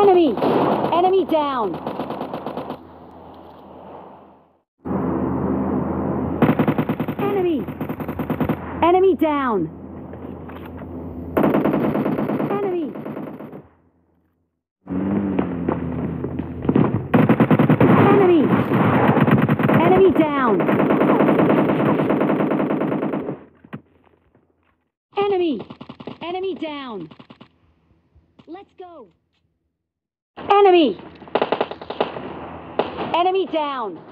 Enemy! Enemy down! Enemy! Enemy down! Enemy! Enemy! Enemy down! Enemy! Enemy down! Let's go! Enemy! Enemy down!